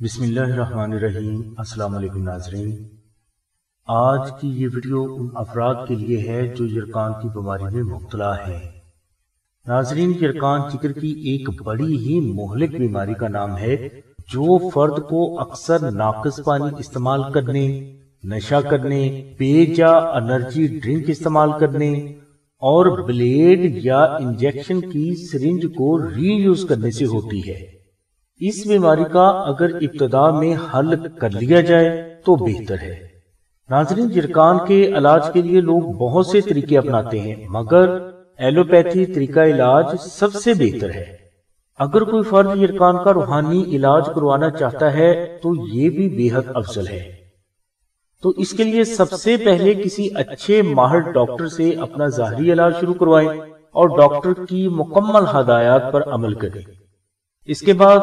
بسم اللہ الرحمن الرحیم۔ السلام علیکم ناظرین۔ آج کی یہ ویڈیو ان افراد کے لیے ہے جو یرکان کی بیماری میں مبتلا ہے ناظرین، یرکان چکر کی ایک بڑی ہی مہلک بیماری کا نام ہے، جو فرد کو اکثر ناقص پانی استعمال کرنے، نشہ کرنے پے جا انرجی ڈرنک استعمال کرنے اور بلیڈ یا انجیکشن کی سرنج کو ری یوز کرنے سے ہوتی ہے۔ اس بیماری کا اگر ابتدا میں حل کر لیا جائے تو بہتر ہے۔ ناظرین، جرکان کے علاج کے لیے لوگ بہت سے طریقے اپناتے ہیں، مگر ایلوپیتھی طریقہ علاج سب سے بہتر ہے۔ اگر کوئی فرد جرکان کا روحانی علاج کروانا چاہتا ہے تو یہ بھی بے حد افضل ہے۔ تو اس کے لیے سب سے پہلے کسی اچھے ماہر ڈاکٹر سے اپنا ظاہری علاج شروع کروائیں اور ڈاکٹر کی مکمل ہدایات پر عمل کریں۔ اس کے بعد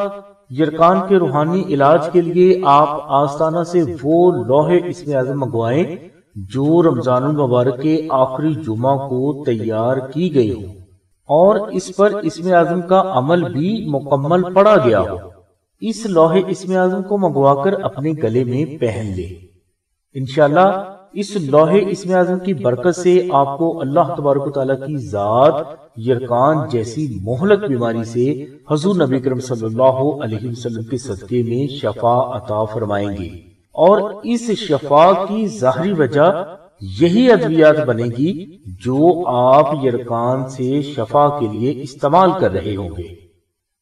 یرکان کے روحانی علاج کے لیے آپ آستانہ سے وہ لوہے اسم اعظم منگوائیں جو رمضان المبارک کے آخری جمعہ کو تیار کی گئی ہو اور اس پر اسم اعظم کا عمل بھی مکمل پڑا گیا ہو۔ اس لوہے اسم اعظم کو منگوا کر اپنے گلے میں پہن لے۔ انشاءاللہ اس لوہے اسم اعظم کی برکت سے آپ کو اللہ تبارک و تعالیٰ کی ذات یرکان جیسی مہلک بیماری سے حضور نبی کرم صلی اللہ علیہ وسلم کے صدقے میں شفا عطا فرمائیں گے۔ اور اس شفا کی ظاہری وجہ یہی ادویات بنے گی جو آپ یرکان سے شفا کے لیے استعمال کر رہے ہوں گے۔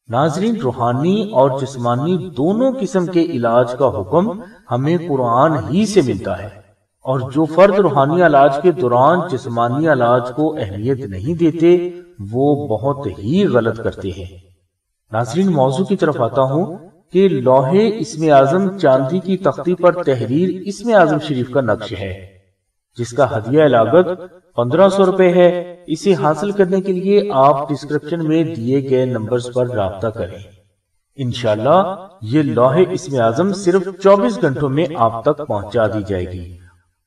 ناظرین، روحانی اور جسمانی دونوں قسم کے علاج کا حکم ہمیں قرآن ہی سے ملتا ہے۔ اور جو فرد روحانی علاج کے دوران جسمانی علاج کو اہمیت نہیں دیتے، وہ بہت ہی غلط کرتے ہیں۔ ناظرین، موضوع کی طرف آتا ہوں کہ لوہے اسم اعظم چاندی کی تختی پر تحریر اسم اعظم شریف کا نقش ہے، جس کا ہدیہ لاگت پندرہ سو روپے ہے۔ اسے حاصل کرنے کے لیے آپ ڈسکرپشن میں دیے گئے نمبرز پر رابطہ کریں۔ انشاءاللہ، یہ لوہے اسم اعظم صرف چوبیس گھنٹوں میں آپ تک پہنچا دی جائے گی۔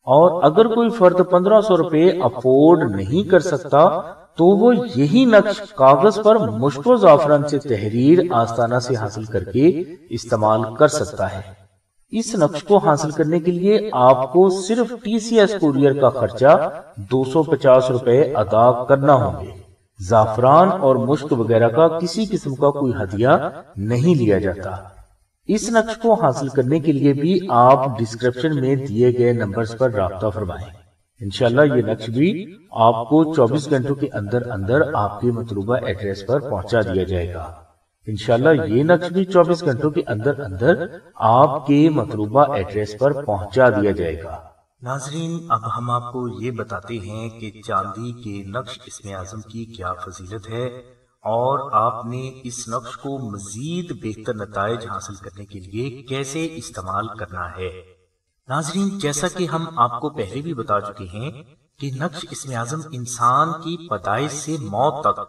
اور اگر کوئی فرد پندرہ سو روپے افورڈ نہیں کر سکتا، تو وہ یہی نقش کاغذ پر مشک و زعفران سے تحریر آستانہ سے حاصل کر کے استعمال کر سکتا ہے۔ اس نقش کو حاصل کرنے کے لیے آپ کو صرف ٹی سی ایس کوریئر کا خرچہ دو سو پچاس روپے ادا کرنا ہوں گے۔ زعفران اور مشک وغیرہ کا کسی قسم کا کوئی ہدیہ نہیں لیا جاتا۔ اس نقش کو حاصل کرنے کے لیے بھی آپ ڈسکرپشن میں دیے گئے نمبرز پر رابطہ فرمائیں۔ انشاءاللہ یہ نقش بھی آپ کو چوبیس گھنٹوں کے اندر اندر آپ کے مطلوبہ ایڈریس پر پہنچا دیا جائے گا۔ انشاءاللہ یہ نقش بھی چوبیس گھنٹوں کے اندر اندر آپ کے مطلوبہ ایڈریس پر پہنچا دیا جائے گا۔ ناظرین، اب ہم آپ کو یہ بتاتے ہیں کہ چاندی کے نقش اسم اعظم کی کیا فضیلت ہے۔ اور آپ نے اس نقش کو مزید بہتر نتائج حاصل کرنے کے لیے کیسے استعمال کرنا ہے؟ ناظرین، جیسا کہ ہم آپ کو پہلے بھی بتا چکے ہیں کہ نقش اسم اعظم انسان کی پیدائش سے موت تک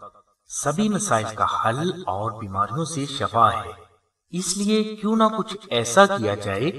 سبھی مسائل کا حل اور بیماریوں سے شفا ہے۔ اس لیے کیوں نہ کچھ ایسا کیا جائے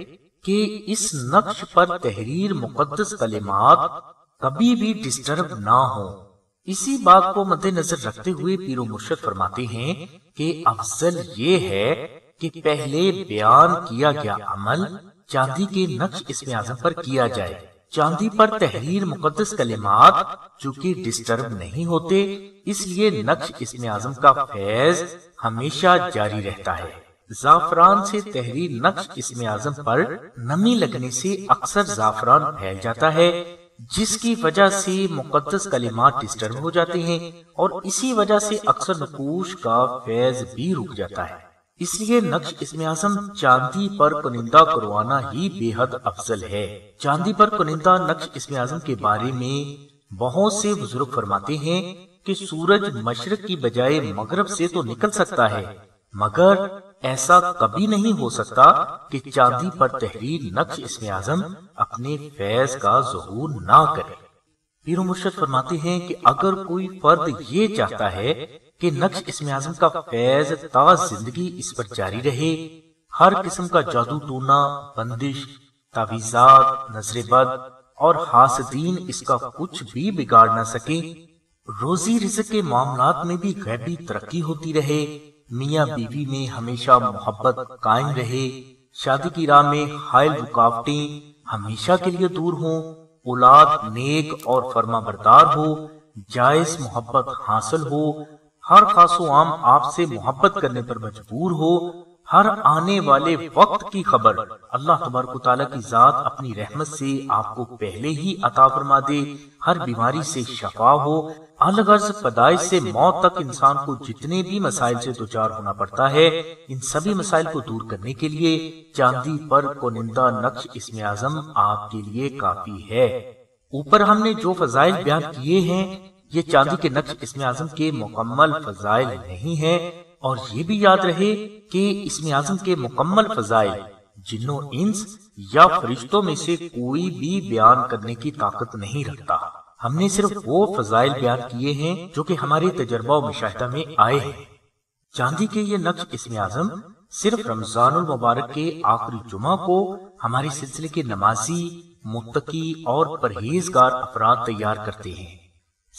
کہ اس نقش پر تحریر مقدس کلمات کبھی بھی ڈسٹرب نہ ہوں۔ اسی بات کو مد نظر رکھتے ہوئے پیرو مرشد فرماتے ہیں کہ افضل یہ ہے کہ پہلے بیان کیا گیا عمل چاندی کے نقش اسم اعظم پر کیا جائے۔ چاندی پر تحریر مقدس کلمات چونکہ ڈسٹرب نہیں ہوتے، اس لیے نقش اسم اعظم کا فیض ہمیشہ جاری رہتا ہے۔ زعفران سے تحریر نقش اسم اعظم پر نمی لگنے سے اکثر زعفران پھیل جاتا ہے۔ جس کی وجہ سے مقدس کلمات ڈسٹرب ہو جاتے ہیں اور اسی وجہ سے اکثر نقوش کا فیض بھی رک جاتا ہے۔ اس لیے نقش اسم اعظم چاندی پر کنندہ کروانا ہی بے حد افضل ہے۔ چاندی پر کنندہ نقش اسم اعظم کے بارے میں بہت سے بزرگ فرماتے ہیں کہ سورج مشرق کی بجائے مغرب سے تو نکل سکتا ہے، مگر ایسا کبھی نہیں ہو سکتا کہ چاندی پر تحریر نقش اسم اعظم اپنے فیض کا ظہور نہ کرے۔ پیر مرشد فرماتے ہیں کہ اگر کوئی فرد یہ چاہتا ہے کہ نقش اسم اعظم کا فیض تا زندگی اس پر جاری رہے، ہر قسم کا جادو ٹونا بندش تعویزات نظر بد اور حاسدین اس کا کچھ بھی بگاڑ نہ سکے۔ روزی رزق کے معاملات میں بھی غیبی ترقی ہوتی رہے۔ میاں بیوی میں ہمیشہ محبت قائم رہے، شادی کی راہ میں حائل رکاوٹیں ہمیشہ کے لیے دور ہوں، اولاد نیک اور فرما بردار ہو، جائز محبت حاصل ہو، ہر خاص و عام آپ سے محبت کرنے پر مجبور ہو ہر آنے والے وقت کی خبر۔ اللہ تبارک و تعالیٰ کی ذات اپنی رحمت سے آپ کو پہلے ہی عطا فرما دے۔ ہر بیماری سے شفا ہو۔ الغرض پیدائش سے موت تک انسان کو جتنے بھی مسائل سے دوچار ہونا پڑتا ہے، ان سبھی مسائل کو دور کرنے کے لیے چاندی پر کنندہ نقش اسم اعظم آپ کے لیے کافی ہے۔ اوپر ہم نے جو فضائل بیان کیے ہیں، یہ چاندی کے نقش اسم اعظم کے مکمل فضائل نہیں ہیں۔ اور یہ بھی یاد رہے کہ اسم اعظم کے مکمل فضائل، جنوں انس یا فرشتوں میں سے کوئی بھی بیان کرنے کی طاقت نہیں رکھتا۔ ہم نے صرف وہ فضائل بیان کیے ہیں جو کہ ہمارے تجربہ و مشاہدہ میں آئے ہیں۔ چاندی کے یہ نقش اسم اعظم صرف رمضان المبارک کے آخری جمعہ کو ہمارے سلسلے کے نمازی، متقی اور پرہیزگار افراد تیار کرتے ہیں۔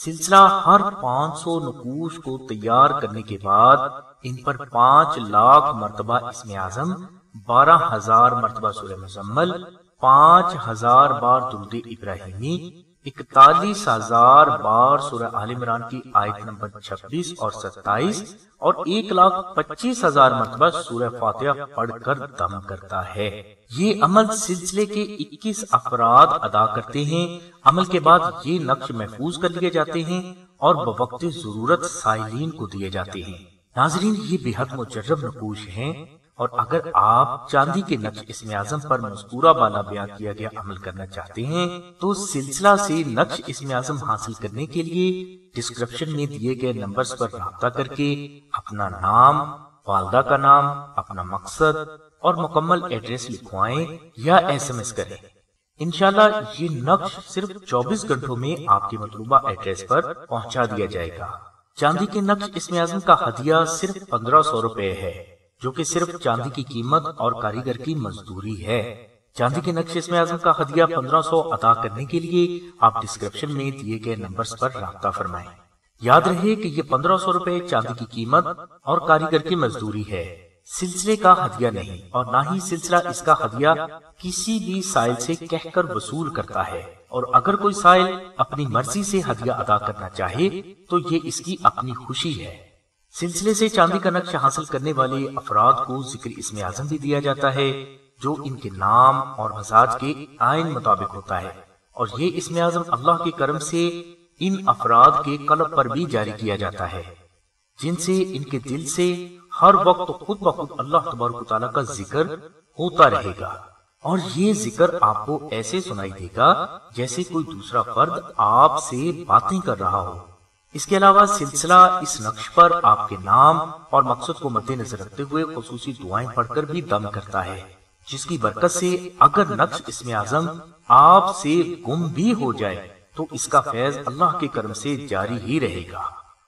سلسلہ ہر پانچ سو نقوش کو تیار کرنے کے بعد ان پر پانچ لاکھ مرتبہ اسم اعظم، بارہ ہزار مرتبہ سورہ مزمل، پانچ ہزار بار درد ابراہیمی، اکتالیس ہزار بار سورہ عال عمران کی آیت نمبر چھبیس اور ستائیس، اور ایک لاکھ پچیس ہزار مرتبہ سورہ فاتحہ پڑھ کر دم کرتا ہے۔ یہ عمل سلسلے کے اکیس افراد ادا کرتے ہیں۔ عمل کے بعد یہ نقش محفوظ کر لیے جاتے ہیں اور بوقت ضرورت سائلین کو دیے جاتے ہیں۔ ناظرین، یہ بے حد مجرب نقوش ہیں اور اگر آپ چاندی کے نقش اسم اعظم پر مذکورہ بالا بیان کیا گیا عمل کرنا چاہتے ہیں، تو سلسلہ سے نقش اسم اعظم حاصل کرنے کے لیے ڈسکرپشن میں دیے گئے نمبرز پر رابطہ کر کے اپنا نام، والدہ کا نام، اپنا مقصد اور مکمل ایڈریس لکھوائیں یا ایس ایم ایس کریں۔ انشاءاللہ، یہ نقش صرف چوبیس گھنٹوں میں آپ کے مطلوبہ ایڈریس پر پہنچا دیا جائے گا۔ چاندی کے نقش اسم اعظم کا ہدیہ صرف پندرہ سو روپے ہے، جو کہ صرف چاندی کی قیمت اور کاریگر کی مزدوری ہے۔ چاندی کے نقش میں اعظم کا ہدیہ پندرہ سو ادا کرنے کے لیے آپ ڈسکرپشن میں دیے گئے نمبرز پر رابطہ فرمائیں۔ یاد رہے کہ یہ پندرہ سو روپے چاندی کی قیمت اور کاریگر کی مزدوری ہے۔ سلسلے کا ہدیہ نہیں اور نہ ہی سلسلہ اس کا ہدیہ کسی بھی سائل سے کہہ کر وصول کرتا ہے۔ اور اگر کوئی سائل اپنی مرضی سے ہدیہ ادا کرنا چاہے تو یہ اس کی اپنی خوشی ہے۔ سلسلے سے چاندی کا نقش حاصل کرنے والے افراد کو ذکر اسم اعظم بھی دیا جاتا ہے، جو ان کے نام اور مزاج کے آئین مطابق ہوتا ہے۔ اور یہ اسم اعظم اللہ کے کرم سے ان افراد کے قلب پر بھی جاری کیا جاتا ہے، جن سے ان کے دل سے ہر وقت خود بخود اللہ تبارک تعالیٰ کا ذکر ہوتا رہے گا۔ اور یہ ذکر آپ کو ایسے سنائی دے گا جیسے کوئی دوسرا فرد آپ سے باتیں کر رہا ہو۔ اس کے علاوہ سلسلہ اس نقش پر آپ کے نام اور مقصد کو مد نظر رکھتے ہوئے خصوصی دعائیں پڑھ کر بھی دم کرتا ہے، جس کی برکت سے اگر نقش اس میں اعظم آپ سے گم بھی ہو جائے تو اس کا فیض اللہ کے کرم سے جاری ہی رہے گا۔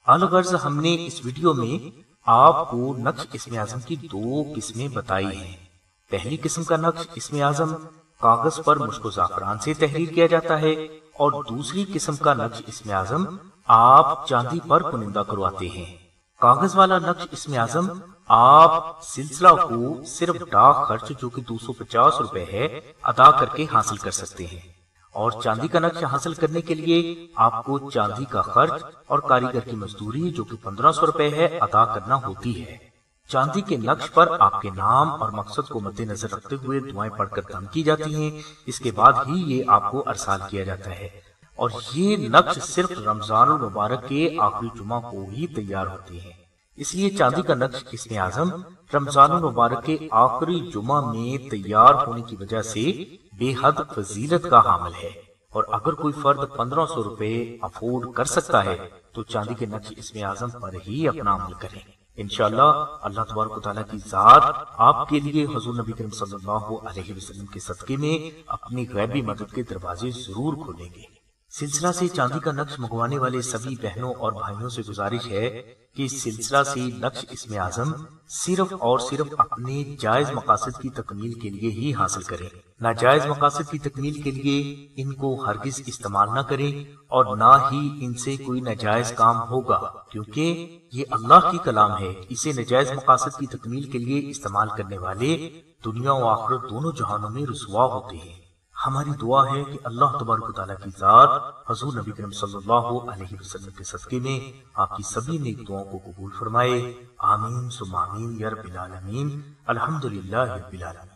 الغرض ہم نے اس ویڈیو میں آپ کو نقش اسم اعظم کی دو قسمیں بتائی ہیں۔ پہلی قسم کا نقش اسم اعظم کاغذ پر مشک و زعفران سے تحریر کیا جاتا ہے اور دوسری قسم کا نقش اسم اعظم آپ چاندی پر کنندہ کرواتے ہیں۔ کاغذ والا نقش اس میں اعظم آپ سلسلہ کو صرف ڈاک خرچ جو کہ دو سو پچاس روپے ہے ادا کر کے حاصل کر سکتے ہیں۔ اور چاندی کا نقش حاصل کرنے کے لیے آپ کو چاندی کا خرچ اور کاریگر کی مزدوری جو کہ پندرہ سو روپے ہے ادا کرنا ہوتی ہے۔ چاندی کے نقش پر آپ کے نام اور مقصد کو مد نظر رکھتے ہوئے دعائیں پڑھ کر دم کی جاتی ہیں۔ اس کے بعد ہی یہ آپ کو ارسال کیا جاتا ہے۔ اور یہ نقش صرف رمضان المبارک کے آخری جمعہ کو ہی تیار ہوتے ہیں۔ اس لیے چاندی کا نقش اس میں اعظم رمضان المبارک کے آخری جمعہ میں تیار ہونے کی وجہ سے بے حد فضیلت کا حامل ہے۔ اور اگر کوئی فرد پندرہ سو روپے افورڈ کر سکتا ہے تو چاندی کے نقش اس میں اعظم پر ہی اپنا عمل کریں۔ انشاءاللہ اللہ تبارک و تعالیٰ کی ذات آپ کے لیے حضور نبی کریم صلی اللہ علیہ وسلم کے صدقے میں اپنی غیبی مدد کے دروازے ضرور کھولیں گے۔ سلسلہ سے چاندی کا نقش منگوانے والے سبھی بہنوں اور بھائیوں سے گزارش ہے کہ اس سلسلہ سے نقش اسم اعظم صرف اور صرف اپنے جائز مقاصد کی تکمیل کے لیے ہی حاصل کریں۔ ناجائز مقاصد کی تکمیل کے لیے ان کو ہرگز استعمال نہ کریں اور نہ ہی ان سے کوئی ناجائز کام ہوگا، کیونکہ یہ اللہ کی کلام ہے۔ اسے ناجائز مقاصد کی تکمیل کے لیے استعمال کرنے والے دنیا و آخرت دونوں جہانوں میں رسوا ہوتے ہیں۔ ہماری دعا ہے کہ اللہ تبارک و تعالیٰ کی ذات حضور نبی کرم صلی اللہ علیہ وسلم کے صدقے میں آپ کی سبھی نیک دعاؤں کو قبول فرمائے۔ آمین سم آمین، یا رب العالمین، الحمدللہ رب العالمین۔